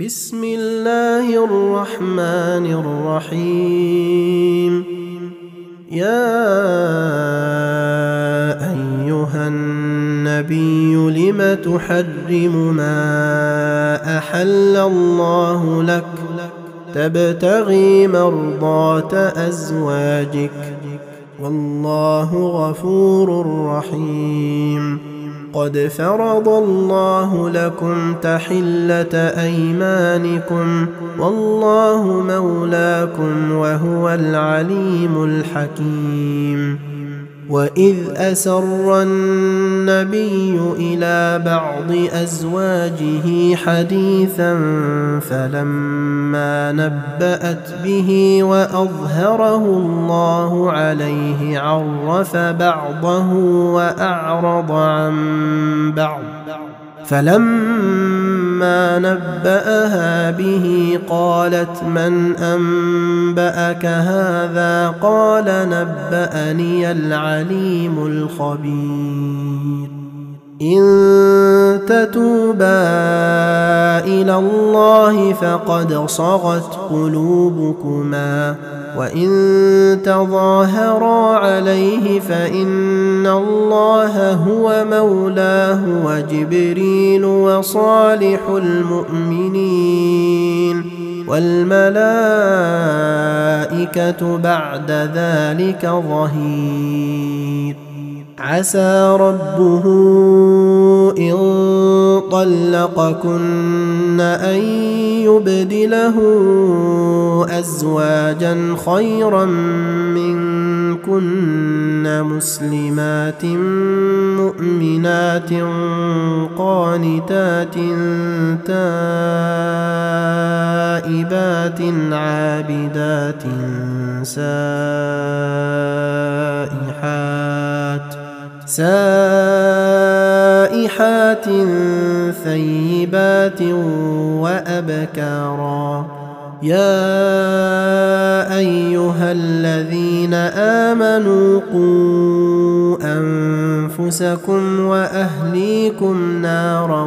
بسم الله الرحمن الرحيم. يا أيها النبي لم تحرم ما أحل الله لك؟ تبتغي مرضاه أزواجك. والله غفور رحيم. قد فرض الله لكم تحلة أيمانكم والله مولاكم وهو العليم الحكيم وإذ أسر النبي إلى بعض أزواجه حديثا فلما نبأت به وأظهره الله عليه عرف بعضه وأعرض عن بعض فلما نبأها به قالت من أنبأك هذا قال نبأني العليم الخبير إن تتوبا إلى الله فقد صغت قلوبكما وإن تظاهرا عليه فإن الله هو مولاه وجبريل وصالح المؤمنين والملائكة بعد ذلك ظهير عسى ربه إن طلقكن أن يبدله أزواجا خيرا منكن مسلمات مؤمنات قانتات تائبات عابدات سائحات سائحات ثيبات وأبكارا. يا أيها الذين آمنوا قوا أنفسكم وأهليكم نارا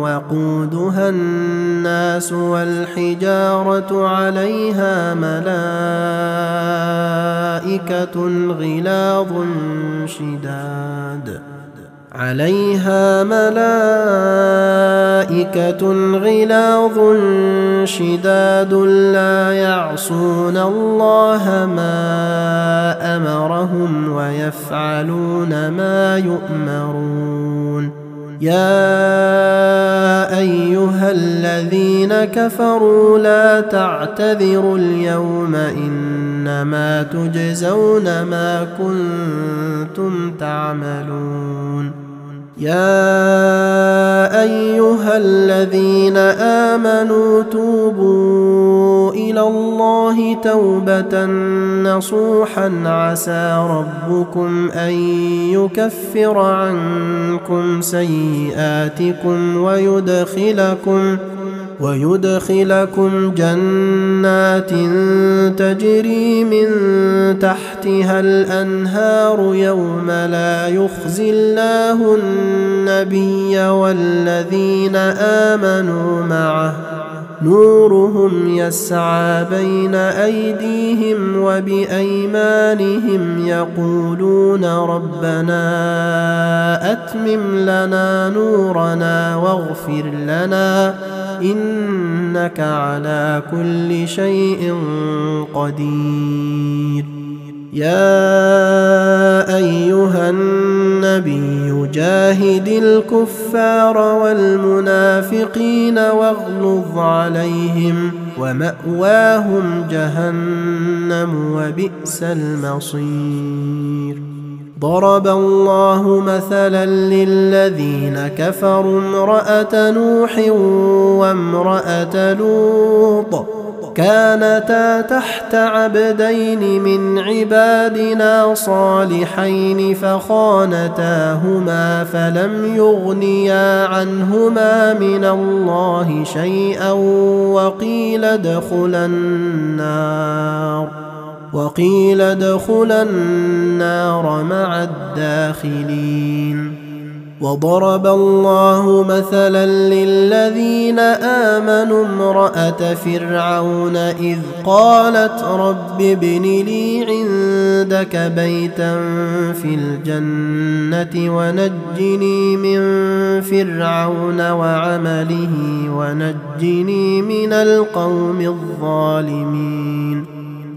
وقودها الناس والحجارة عليها ملائكة غلاظ شداد. عليها ملائكة غلاظ شداد لا يعصون الله ما أمرهم ويفعلون ما يؤمرون. يا أيها الذين كفروا لا تعتذروا اليوم إنما تجزون ما كنتم تعملون. يا ايها الذين امنوا توبوا إلى الله توبه نصوحا عسى ربكم ان يكفر عنكم سيئاتكم ويدخلكم ويدخلكم جنات تجري من تحتها الأنهار يوم لا يخزي الله النبي والذين آمنوا معه. نورهم يسعى بين أيديهم وبأيمانهم يقولون ربنا أتمم لنا نورنا واغفر لنا إنك على كل شيء قدير. يا أيها النبي جاهد الكفار والمنافقين واغلظ عليهم ومأواهم جهنم وبئس المصير. ضرب الله مثلا للذين كفروا امرأة نوح وامرأة لوط كانتا تحت عبدين من عبادنا صالحين فخانتاهما فلم يغنيا عنهما من الله شيئا وقيل ادخلا النار وقيل ادخلا النار مع الداخلين وضرب الله مثلا للذين آمنوا امرأة فرعون إذ قالت رب ابن لي عندك بيتا في الجنة ونجني من فرعون وعمله ونجني من القوم الظالمين